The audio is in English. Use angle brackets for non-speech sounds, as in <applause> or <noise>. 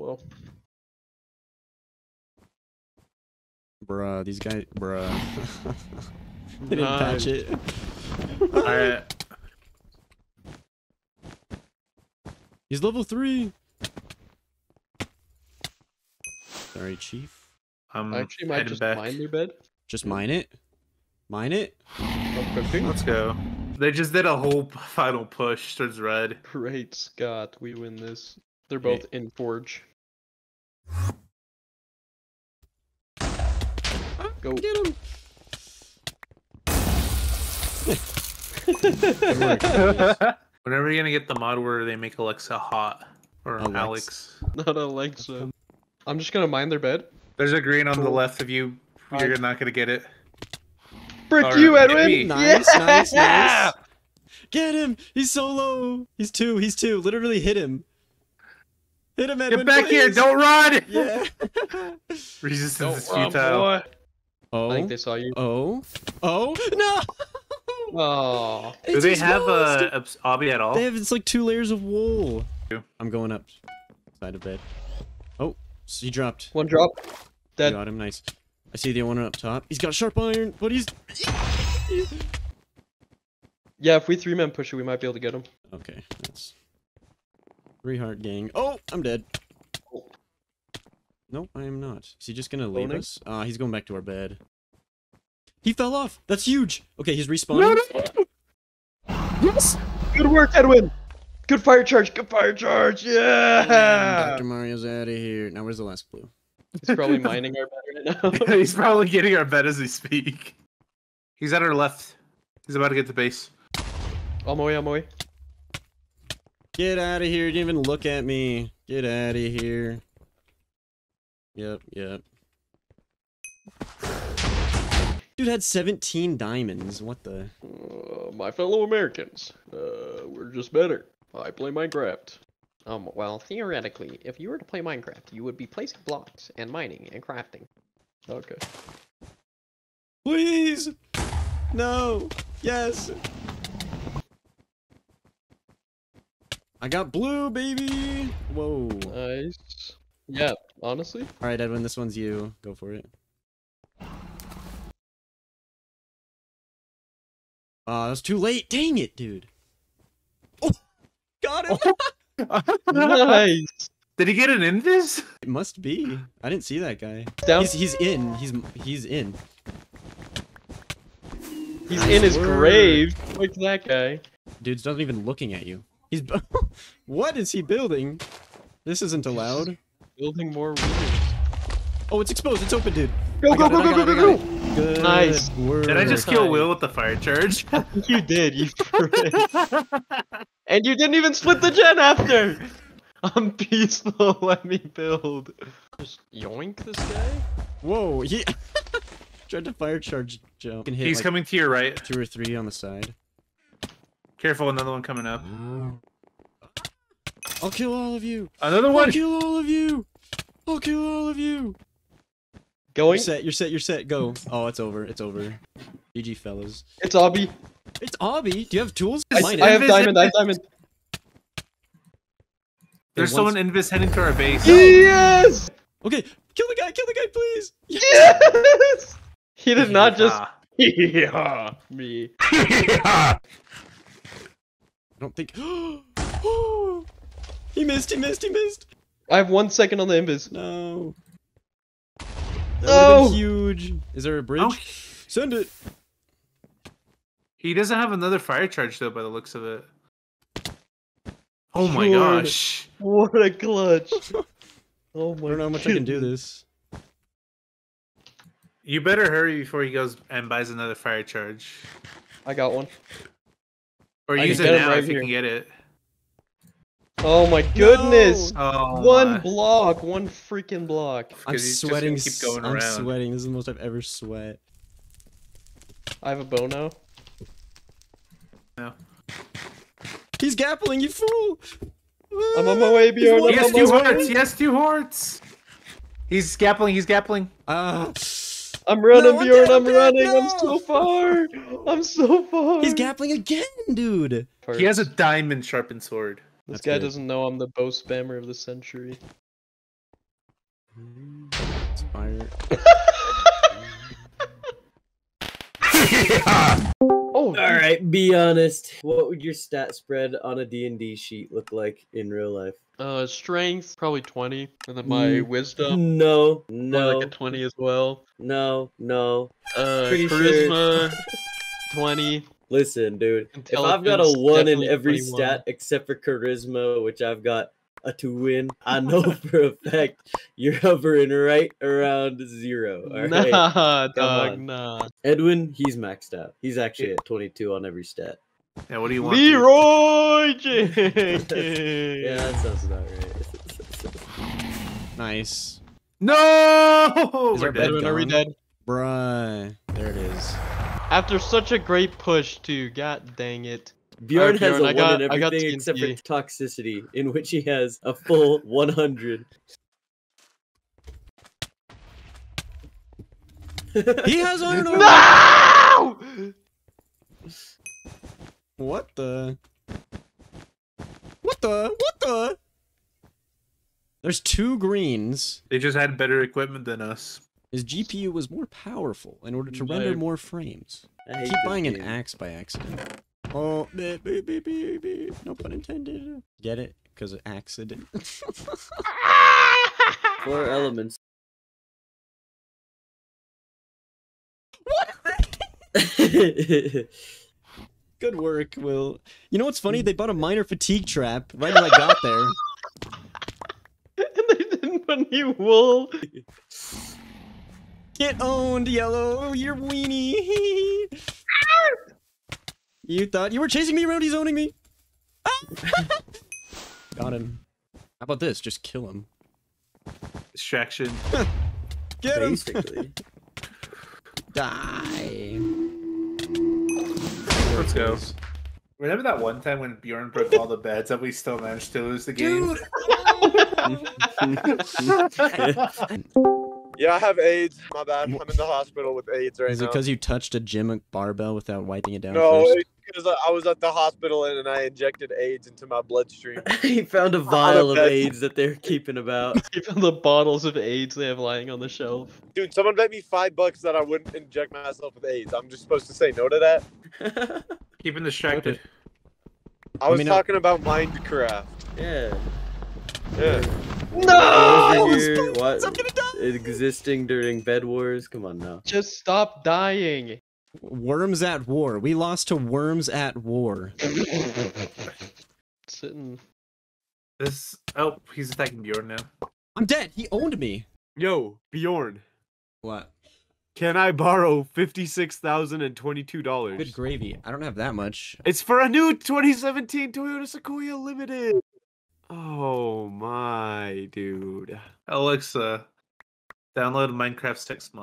well. Bruh, these guys, bruh. <laughs> they didn't patch it. <laughs> Alright. He's level three. Sorry, chief. I'm I actually might just back. mine their bed. Just mine it. Mine it. Let's go. They just did a whole final push towards red. Great Scott, we win this. They're Okay. both in Forge. Go. Get him. <laughs> Whenever you're gonna get the mod where they make Alexa hot or oh, Alex. Alex. Not Alexa. I'm just gonna mine their bed. There's a green on the left of you. You're not gonna get it. Frick Or you, Edwin! Nice, yeah! nice, nice. <laughs> Get him. He's so low. He's two. He's two. Literally hit him. Hit him, Edwin. Get back here! Don't run! Yeah. <laughs> Resistance is Don't run, futile. boy. Oh. I think oh. they saw you. Oh. Oh. No. <laughs> Oh, <laughs> Do they have uh, most. a, a obby at all? They have it's like two layers of wool. I'm going up side of bed. Oh, so he dropped. one drop. You got him. Nice. I see the one up top. He's got sharp iron, but he's <laughs> Yeah, if we three men push it, we might be able to get him. okay. That's three heart gang. Oh, I'm dead. Nope, I am not. Is he just gonna leave Boning? us? Uh, he's going back to our bed. He fell off. That's huge. Okay, he's respawning. Yes! Good work, Edwin! Good fire charge, good fire charge, yeah! Dr. Mario's out of here. Now where's the last blue? He's probably <laughs> mining our bed right now. <laughs> He's probably getting our bed as we speak. He's at our left. He's about to get the base. on my way, on my way. Get out of here. You didn't even look at me. Get out of here. Yep, yep. Dude had 17 diamonds. What the? Uh, my fellow Americans, uh, we're just better. I play Minecraft. Um, well, theoretically, if you were to play Minecraft, you would be placing blocks and mining and crafting. Okay. Please! No! Yes! I got blue, baby! Whoa. Nice. Yeah, honestly. Alright, Edwin, this one's you. Go for it. Ah, that's too late. Dang it, dude. Oh! Got it! <laughs> nice. Did he get an invis? It must be. I didn't see that guy. Down. He's he's in. He's he's in. He's Nice in his work. grave. Like that guy. Dude's not even looking at you. He's <laughs> what is he building? This isn't allowed. Building more wheels. Oh, it's exposed. It's open, dude. Go, go, go, it, go, go, it, go, go! Good Nice. Work. Did I just kill Will with the fire charge? <laughs> <laughs> You did, you prick. And you didn't even split the gen after! <laughs> I'm peaceful, let me build. Just yoink this guy? Whoa, he tried to fire charge jump. Hit He's like coming to your right. two or three on the side. Careful, another one coming up. Mm. I'll kill all of you. Another one. I'll kill all of you. I'll kill all of you. You're set. You're set. You're set. Go. Oh, it's over. It's over. GG, fellas. It's Obby. It's Obby. Do you have tools? I- I have Invis, diamond, I have invis. diamond. There's someone once- invis heading to our base. Yes! Okay, kill the guy. Kill the guy, please. Yes! <laughs> He did not just <laughs> Ah. <laughs> yeah me. I don't think. <gasps> he missed. He missed. He missed. I have one second on the invis. No. That No! would've oh! been huge. Is there a bridge? Oh, Send it. he doesn't have another fire charge though, by the looks of it. Oh my Dude. gosh. What a clutch. <laughs> Oh my I don't know how much I can do this. You better hurry before he goes and buys another fire charge. I got one. Or I use it now right if you can get it. Oh my goodness! Oh, One my. block, one freaking block. I'm 'Cause he's just gonna sweating. keep going I'm around. sweating. This is the most I've ever sweat. I have a bow now. No. He's gappling, you fool! I'm on my way, He's Bjorn. one- He I'm has on two hearts. He has two hearts. He's gappling. He's gappling. Ah, I'm running, No, Bjorn. I'm I'm dead, running. I'm no. so far. I'm so far. he's gappling again, dude. He has a diamond sharpened sword. This That's guy good. doesn't know I'm the bow spammer of the century. It's <laughs> oh, All right, be honest. What would your stat spread on a D&D sheet look like in real life? Uh, strength probably twenty, and then my Mm, wisdom No, no, like a twenty as well. no, no. Uh, Pretty sure- charisma <laughs> twenty. Listen, dude. If I've got a one in every 21. stat except for charisma, which I've got a two in, I <laughs> know for a fact you're hovering right around zero. All right. Nah, dog, on. nah. Edwin, he's maxed out. He's actually at 22 on every stat. Yeah, what do you want? dude? Leroy <laughs> Jenkins. Yeah, that sounds about right. Nice. No! Is We're our dead. Edwin, are we dead? Bruh. There it is. After such a great push, too. God dang it. Bjorn has Bjorn, a I one got- in I got everything except for toxicity, in which he has a full <laughs> 100. He has <laughs> iron ore. No! What the? What the? What the? There's two greens. They just had better equipment than us. His GPU was more powerful in order to No. render more frames. I hate Keep this buying an axe by accident. Oh, beep, beep, beep, beep, beep. no pun intended. Get it? Because of accident. <laughs> Four elements. What? <laughs> Good work, Will. You know what's funny? Mm. They bought a miner fatigue trap right as I got there. <laughs> and they didn't put any wool. Get owned, Yellow. You're weenie. <laughs> you thought you were chasing me around. He's owning me. <laughs> got him. How about this? Just kill him. Distraction. <laughs> Get him. Basically. Die. Let's go. Remember that one time when Bjorn broke all the beds and we still managed to lose the game? Yeah, I have AIDS. My bad. I'm in the hospital with AIDS right now. Is it because you touched a gym barbell without wiping it down no, first? it's because I was at the hospital and I injected AIDS into my bloodstream. <laughs> he found a <laughs> vial of. AIDS that they're keeping about. <laughs> Even the bottles of AIDS they have lying on the shelf. Dude, someone bet me five bucks that I wouldn't inject myself with AIDS. I'm just supposed to say no to that. Keeping distracted. I was me know. talking about Minecraft. yeah. Yeah. No! Over here, what? I'm gonna die. Existing during bed wars? Come on now. Just stop dying. Worms at war. We lost to worms at war. <laughs> Sitting. This. Oh, he's attacking Bjorn now. I'm dead. He owned me. Yo, Bjorn, What? can I borrow fifty-six thousand and twenty-two dollars? Good gravy. I don't have that much. It's for a new 2017 Toyota Sequoia Limited. Oh my dude. Alexa, download Minecraft's text mod.